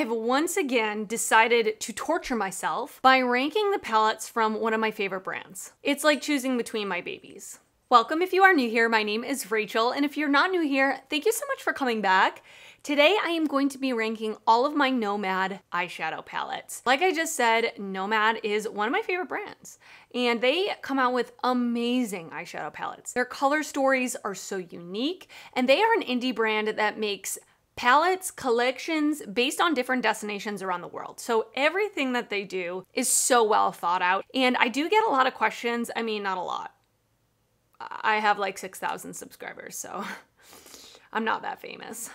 have once again decided to torture myself by ranking the palettes from one of my favorite brands. It's like choosing between my babies. Welcome if you are new here. My name is Rachel, and if you're not new here, thank you so much for coming back. Today I am going to be ranking all of my Nomad eyeshadow palettes. Like I just said, Nomad is one of my favorite brands, and they come out with amazing eyeshadow palettes. Their color stories are so unique, and they are an indie brand that makes palettes, collections based on different destinations around the world. So everything that they do is so well thought out. And I do get a lot of questions. I mean, not a lot. I have like 6,000 subscribers, so I'm not that famous.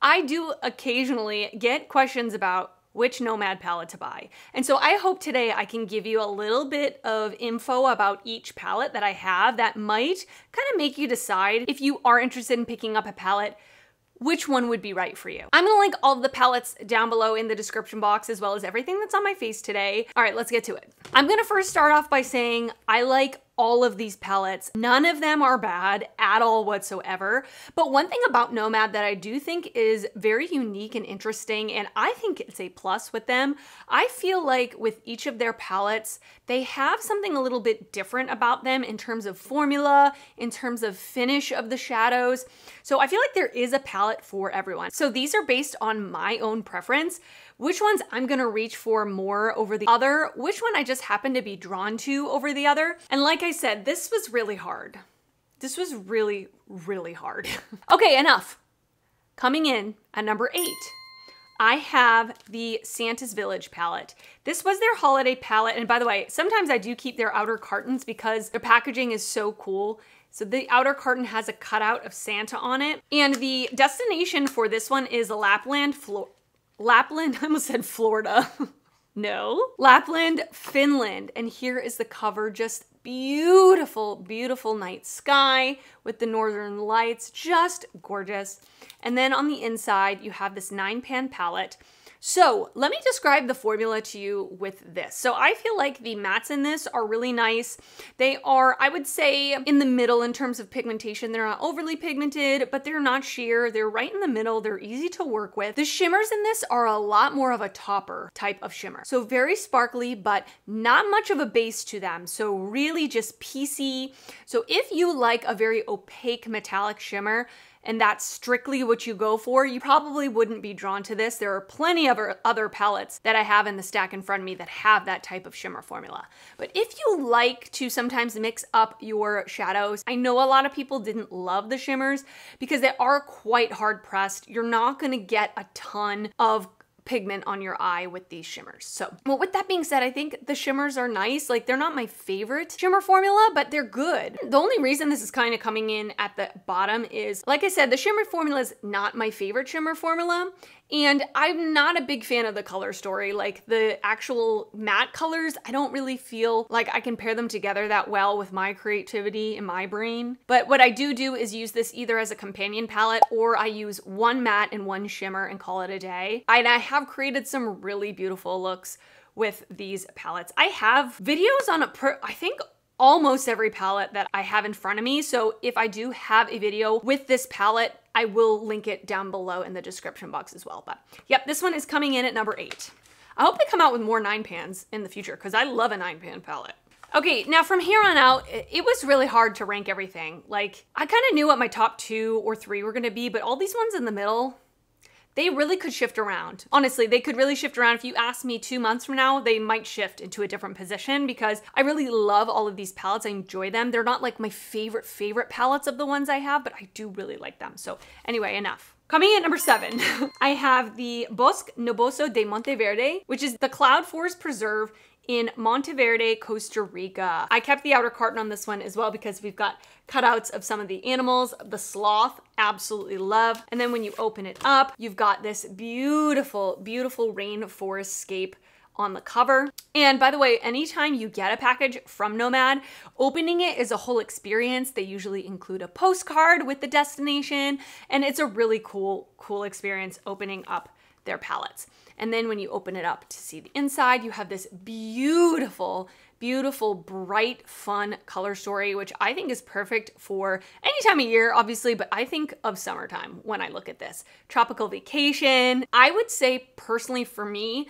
I do occasionally get questions about which Nomad palette to buy. And so I hope today I can give you a little bit of info about each palette that I have that might kind of make you decide if you are interested in picking up a palette which one would be right for you. I'm gonna link all the palettes down below in the description box as well as everything that's on my face today. All right, let's get to it. I'm gonna first start off by saying I like all of these palettes. None of them are bad at all whatsoever. But one thing about Nomad that I do think is very unique and interesting, and I think it's a plus with them, I feel like with each of their palettes, they have something a little bit different about them in terms of formula, in terms of finish of the shadows. So I feel like there is a palette for everyone. So these are based on my own preference which ones I'm gonna reach for more over the other, which one I just happen to be drawn to over the other. And like I said, this was really hard. This was really, really hard. okay, enough. Coming in at number eight, I have the Santa's Village palette. This was their holiday palette. And by the way, sometimes I do keep their outer cartons because their packaging is so cool. So the outer carton has a cutout of Santa on it. And the destination for this one is Lapland, Florida. Lapland, I almost said Florida. no. Lapland, Finland. And here is the cover, just beautiful, beautiful night sky with the northern lights, just gorgeous. And then on the inside, you have this nine pan palette so let me describe the formula to you with this. So I feel like the mattes in this are really nice. They are, I would say, in the middle in terms of pigmentation. They're not overly pigmented, but they're not sheer. They're right in the middle. They're easy to work with. The shimmers in this are a lot more of a topper type of shimmer. So very sparkly, but not much of a base to them. So really just piecey. So if you like a very opaque metallic shimmer, and that's strictly what you go for, you probably wouldn't be drawn to this. There are plenty of other palettes that I have in the stack in front of me that have that type of shimmer formula. But if you like to sometimes mix up your shadows, I know a lot of people didn't love the shimmers because they are quite hard pressed. You're not gonna get a ton of pigment on your eye with these shimmers. So, well, with that being said, I think the shimmers are nice. Like they're not my favorite shimmer formula, but they're good. The only reason this is kind of coming in at the bottom is, like I said, the shimmer formula is not my favorite shimmer formula. And I'm not a big fan of the color story. Like the actual matte colors, I don't really feel like I can pair them together that well with my creativity in my brain. But what I do do is use this either as a companion palette or I use one matte and one shimmer and call it a day. And I have created some really beautiful looks with these palettes. I have videos on a per, I think almost every palette that I have in front of me. So if I do have a video with this palette, I will link it down below in the description box as well. But yep, this one is coming in at number eight. I hope they come out with more nine pans in the future because I love a nine pan palette. Okay, now from here on out, it was really hard to rank everything. Like, I kind of knew what my top two or three were gonna be, but all these ones in the middle, they really could shift around. Honestly, they could really shift around. If you ask me two months from now, they might shift into a different position because I really love all of these palettes. I enjoy them. They're not like my favorite, favorite palettes of the ones I have, but I do really like them. So anyway, enough. Coming in number seven, I have the Bosque Nuboso de Monteverde, which is the Cloud Forest Preserve in Monteverde, Costa Rica. I kept the outer carton on this one as well because we've got cutouts of some of the animals. The sloth, absolutely love. And then when you open it up, you've got this beautiful, beautiful rainforest scape on the cover. And by the way, anytime you get a package from Nomad, opening it is a whole experience. They usually include a postcard with the destination, and it's a really cool, cool experience opening up their palettes. And then when you open it up to see the inside, you have this beautiful, beautiful, bright, fun color story, which I think is perfect for any time of year, obviously, but I think of summertime when I look at this. Tropical vacation. I would say, personally, for me,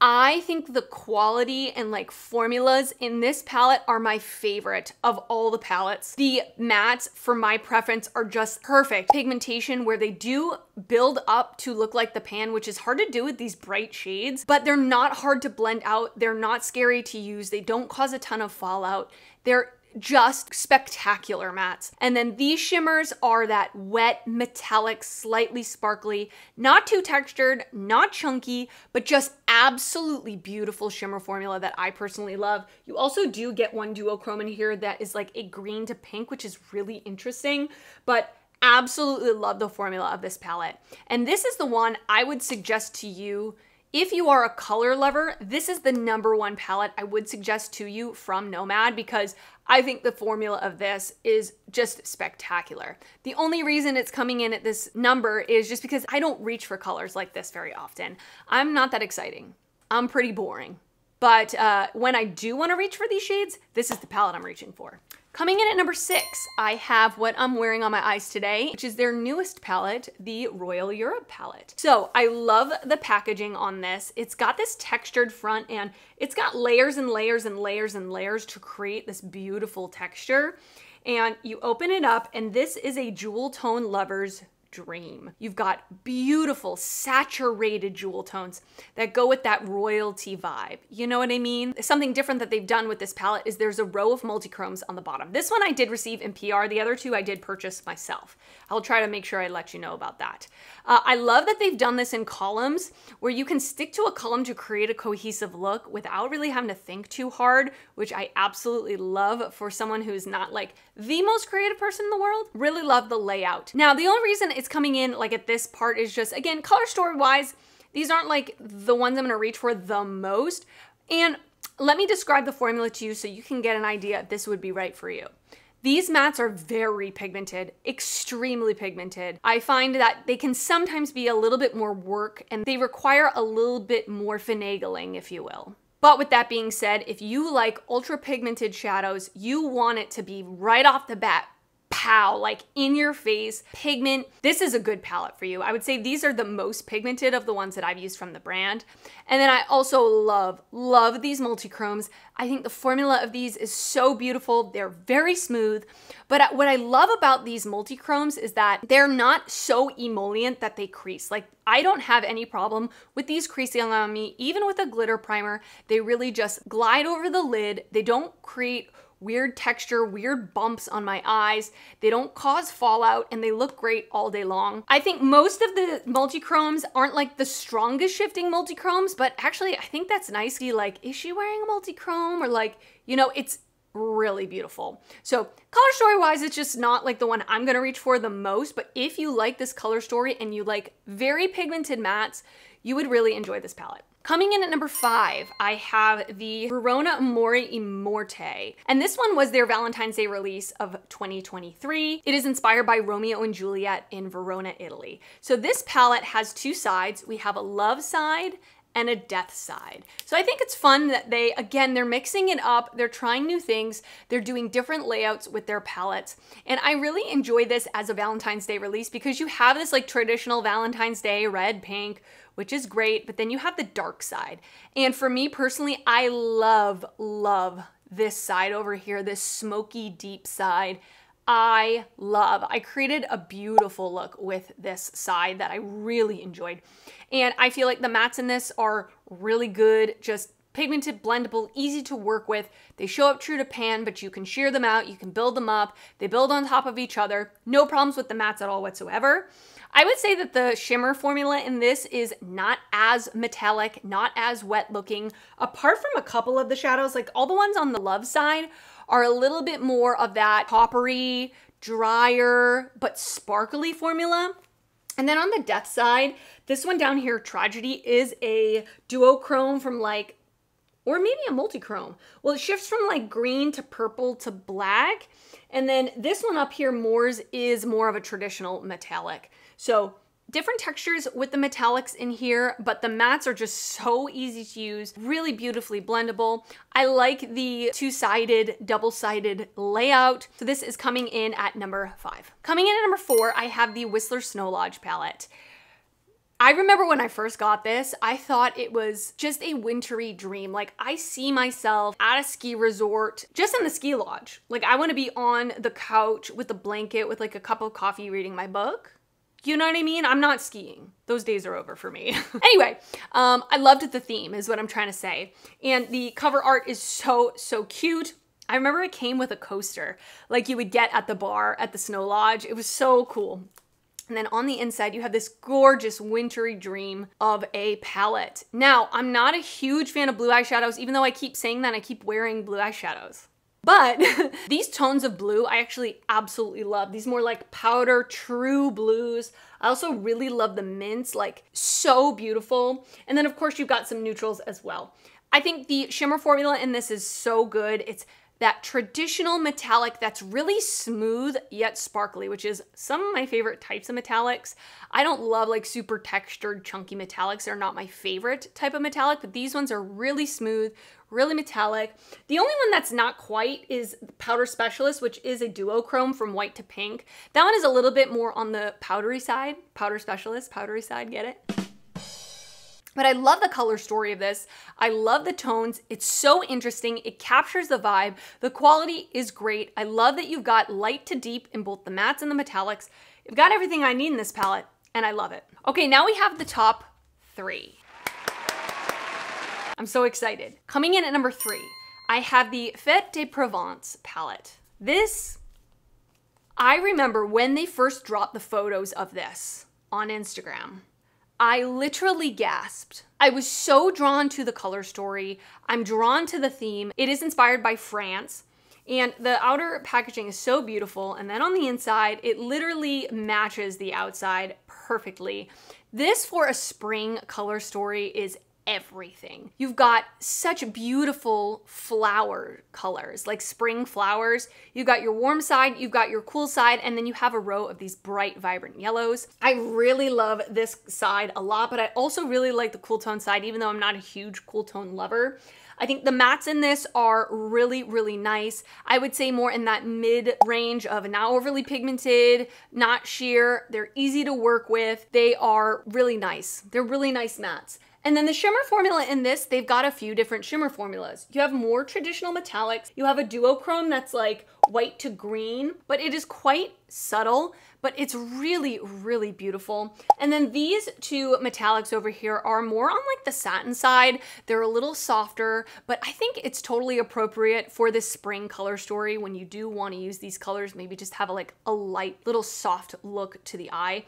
I think the quality and like formulas in this palette are my favorite of all the palettes. The mattes, for my preference, are just perfect. Pigmentation where they do build up to look like the pan, which is hard to do with these bright shades, but they're not hard to blend out. They're not scary to use. They don't cause a ton of fallout. They're just spectacular mattes. And then these shimmers are that wet, metallic, slightly sparkly, not too textured, not chunky, but just absolutely beautiful shimmer formula that I personally love. You also do get one duochrome in here that is like a green to pink, which is really interesting, but absolutely love the formula of this palette. And this is the one I would suggest to you if you are a color lover, this is the number one palette I would suggest to you from Nomad because I think the formula of this is just spectacular. The only reason it's coming in at this number is just because I don't reach for colors like this very often. I'm not that exciting. I'm pretty boring. But uh, when I do want to reach for these shades, this is the palette I'm reaching for. Coming in at number six, I have what I'm wearing on my eyes today, which is their newest palette, the Royal Europe palette. So I love the packaging on this. It's got this textured front and it's got layers and layers and layers and layers to create this beautiful texture. And you open it up and this is a jewel tone lover's dream. You've got beautiful saturated jewel tones that go with that royalty vibe. You know what I mean? Something different that they've done with this palette is there's a row of multichromes on the bottom. This one I did receive in PR. The other two I did purchase myself. I'll try to make sure I let you know about that. Uh, I love that they've done this in columns where you can stick to a column to create a cohesive look without really having to think too hard, which I absolutely love for someone who's not like the most creative person in the world. Really love the layout. Now, the only reason it's coming in like at this part is just, again, color story wise, these aren't like the ones I'm gonna reach for the most. And let me describe the formula to you so you can get an idea if this would be right for you. These mattes are very pigmented, extremely pigmented. I find that they can sometimes be a little bit more work and they require a little bit more finagling, if you will. But with that being said, if you like ultra pigmented shadows, you want it to be right off the bat pow, like in your face pigment. This is a good palette for you. I would say these are the most pigmented of the ones that I've used from the brand. And then I also love, love these multichromes. I think the formula of these is so beautiful. They're very smooth. But what I love about these multichromes is that they're not so emollient that they crease. Like I don't have any problem with these creasing on me, even with a glitter primer. They really just glide over the lid. They don't create weird texture, weird bumps on my eyes. They don't cause fallout and they look great all day long. I think most of the multichromes aren't like the strongest shifting multichromes, but actually I think that's nice. Like, is she wearing a multichrome or like, you know, it's really beautiful. So color story wise, it's just not like the one I'm gonna reach for the most, but if you like this color story and you like very pigmented mattes, you would really enjoy this palette. Coming in at number five, I have the Verona Amore Immorte. And this one was their Valentine's Day release of 2023. It is inspired by Romeo and Juliet in Verona, Italy. So this palette has two sides. We have a love side and a death side. So I think it's fun that they, again, they're mixing it up, they're trying new things, they're doing different layouts with their palettes. And I really enjoy this as a Valentine's Day release because you have this like traditional Valentine's Day red, pink, which is great, but then you have the dark side. And for me personally, I love, love this side over here, this smoky deep side. I love. I created a beautiful look with this side that I really enjoyed. And I feel like the mattes in this are really good, just pigmented, blendable, easy to work with. They show up true to pan, but you can shear them out, you can build them up. They build on top of each other. No problems with the mattes at all whatsoever. I would say that the shimmer formula in this is not as metallic, not as wet looking, apart from a couple of the shadows, like all the ones on the love side are a little bit more of that coppery, drier, but sparkly formula. And then on the death side, this one down here, Tragedy, is a duochrome from like, or maybe a multichrome. Well, it shifts from like green to purple to black. And then this one up here, Moors, is more of a traditional metallic. So different textures with the metallics in here, but the mattes are just so easy to use, really beautifully blendable. I like the two-sided, double-sided layout. So this is coming in at number five. Coming in at number four, I have the Whistler Snow Lodge palette. I remember when I first got this, I thought it was just a wintry dream. Like, I see myself at a ski resort, just in the ski lodge. Like, I wanna be on the couch with a blanket with like a cup of coffee reading my book. You know what I mean? I'm not skiing. Those days are over for me. anyway, um, I loved the theme, is what I'm trying to say. And the cover art is so, so cute. I remember it came with a coaster, like you would get at the bar at the Snow Lodge. It was so cool. And then on the inside, you have this gorgeous wintry dream of a palette. Now, I'm not a huge fan of blue eyeshadows, even though I keep saying that I keep wearing blue eyeshadows. But these tones of blue, I actually absolutely love. These more like powder, true blues. I also really love the mints, like so beautiful. And then of course you've got some neutrals as well. I think the shimmer formula in this is so good. It's that traditional metallic that's really smooth yet sparkly, which is some of my favorite types of metallics. I don't love like super textured chunky metallics. They're not my favorite type of metallic, but these ones are really smooth, really metallic. The only one that's not quite is Powder Specialist, which is a duochrome from white to pink. That one is a little bit more on the powdery side. Powder Specialist, powdery side, get it? But I love the color story of this. I love the tones. It's so interesting. It captures the vibe. The quality is great. I love that you've got light to deep in both the mattes and the metallics. You've got everything I need in this palette, and I love it. Okay, now we have the top three. I'm so excited. Coming in at number three, I have the Fête de Provence palette. This, I remember when they first dropped the photos of this on Instagram. I literally gasped. I was so drawn to the color story. I'm drawn to the theme. It is inspired by France. And the outer packaging is so beautiful. And then on the inside, it literally matches the outside perfectly. This for a spring color story is everything. You've got such beautiful flower colors, like spring flowers. You've got your warm side, you've got your cool side, and then you have a row of these bright, vibrant yellows. I really love this side a lot, but I also really like the cool tone side, even though I'm not a huge cool tone lover. I think the mattes in this are really, really nice. I would say more in that mid range of not overly pigmented, not sheer. They're easy to work with. They are really nice. They're really nice mattes. And then the shimmer formula in this, they've got a few different shimmer formulas. You have more traditional metallics. You have a duochrome that's like white to green, but it is quite subtle, but it's really, really beautiful. And then these two metallics over here are more on like the satin side. They're a little softer, but I think it's totally appropriate for this spring color story when you do want to use these colors, maybe just have a, like a light little soft look to the eye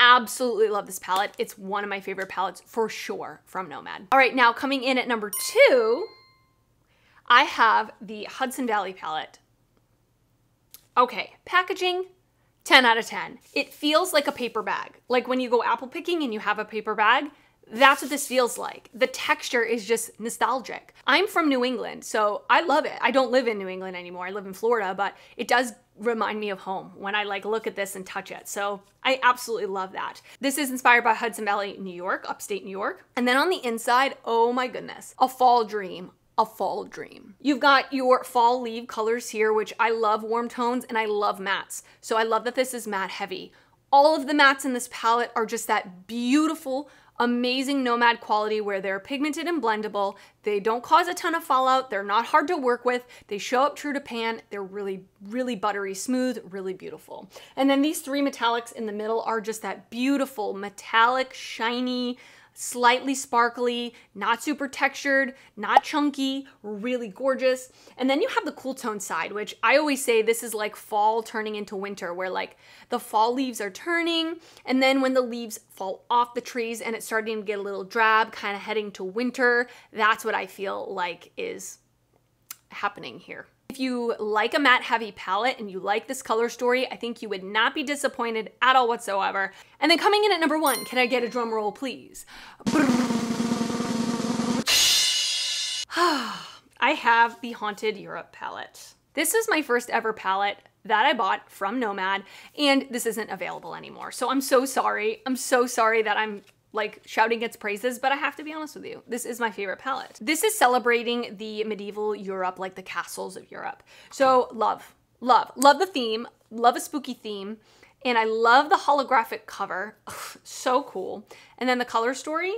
absolutely love this palette. It's one of my favorite palettes for sure from Nomad. All right, now coming in at number two, I have the Hudson Valley palette. Okay, packaging, 10 out of 10. It feels like a paper bag. Like when you go apple picking and you have a paper bag, that's what this feels like. The texture is just nostalgic. I'm from New England, so I love it. I don't live in New England anymore. I live in Florida, but it does remind me of home when I like look at this and touch it. So I absolutely love that. This is inspired by Hudson Valley, New York, upstate New York. And then on the inside, oh my goodness, a fall dream a fall dream. You've got your fall leaf colors here, which I love warm tones and I love mattes. So I love that this is matte heavy. All of the mattes in this palette are just that beautiful amazing Nomad quality where they're pigmented and blendable. They don't cause a ton of fallout. They're not hard to work with. They show up true to pan. They're really, really buttery smooth, really beautiful. And then these three metallics in the middle are just that beautiful metallic, shiny, slightly sparkly, not super textured, not chunky, really gorgeous. And then you have the cool tone side, which I always say this is like fall turning into winter, where like the fall leaves are turning, and then when the leaves fall off the trees and it's starting to get a little drab, kind of heading to winter, that's what I feel like is happening here. If you like a matte heavy palette and you like this color story, I think you would not be disappointed at all whatsoever. And then coming in at number one, can I get a drum roll, please? I have the Haunted Europe palette. This is my first ever palette that I bought from Nomad, and this isn't available anymore. So I'm so sorry. I'm so sorry that I'm like shouting its praises, but I have to be honest with you. This is my favorite palette. This is celebrating the medieval Europe, like the castles of Europe. So love, love, love the theme, love a spooky theme. And I love the holographic cover. So cool. And then the color story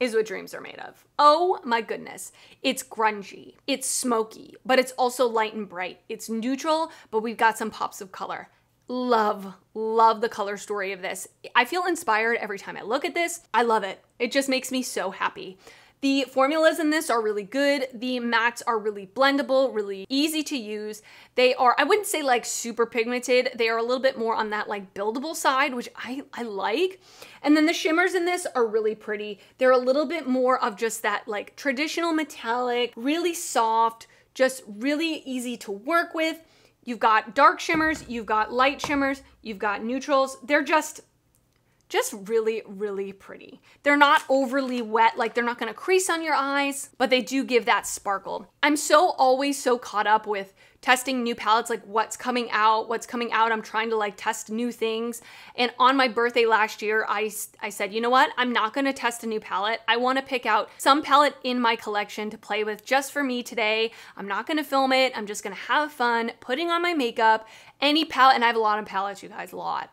is what dreams are made of. Oh my goodness. It's grungy, it's smoky, but it's also light and bright. It's neutral, but we've got some pops of color love, love the color story of this. I feel inspired every time I look at this. I love it. It just makes me so happy. The formulas in this are really good. The mattes are really blendable, really easy to use. They are, I wouldn't say like super pigmented. They are a little bit more on that like buildable side, which I, I like. And then the shimmers in this are really pretty. They're a little bit more of just that like traditional metallic, really soft, just really easy to work with. You've got dark shimmers, you've got light shimmers, you've got neutrals. They're just just really, really pretty. They're not overly wet, like they're not gonna crease on your eyes, but they do give that sparkle. I'm so always so caught up with testing new palettes, like what's coming out, what's coming out. I'm trying to like test new things. And on my birthday last year, I, I said, you know what? I'm not gonna test a new palette. I wanna pick out some palette in my collection to play with just for me today. I'm not gonna film it. I'm just gonna have fun putting on my makeup. Any palette, and I have a lot of palettes, you guys, a lot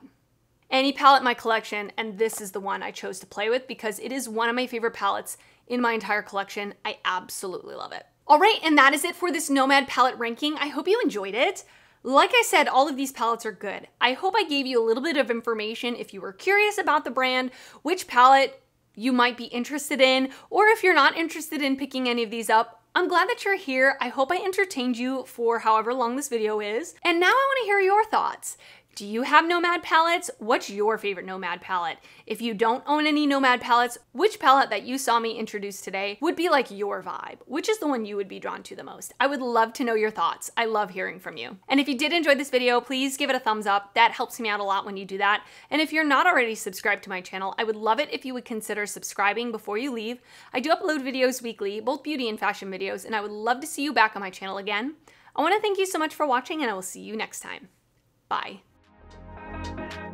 any palette in my collection, and this is the one I chose to play with because it is one of my favorite palettes in my entire collection. I absolutely love it. All right, and that is it for this Nomad palette ranking. I hope you enjoyed it. Like I said, all of these palettes are good. I hope I gave you a little bit of information if you were curious about the brand, which palette you might be interested in, or if you're not interested in picking any of these up, I'm glad that you're here. I hope I entertained you for however long this video is. And now I wanna hear your thoughts. Do you have Nomad palettes? What's your favorite Nomad palette? If you don't own any Nomad palettes, which palette that you saw me introduce today would be like your vibe? Which is the one you would be drawn to the most? I would love to know your thoughts. I love hearing from you. And if you did enjoy this video, please give it a thumbs up. That helps me out a lot when you do that. And if you're not already subscribed to my channel, I would love it if you would consider subscribing before you leave. I do upload videos weekly, both beauty and fashion videos, and I would love to see you back on my channel again. I want to thank you so much for watching, and I will see you next time. Bye. Thank you.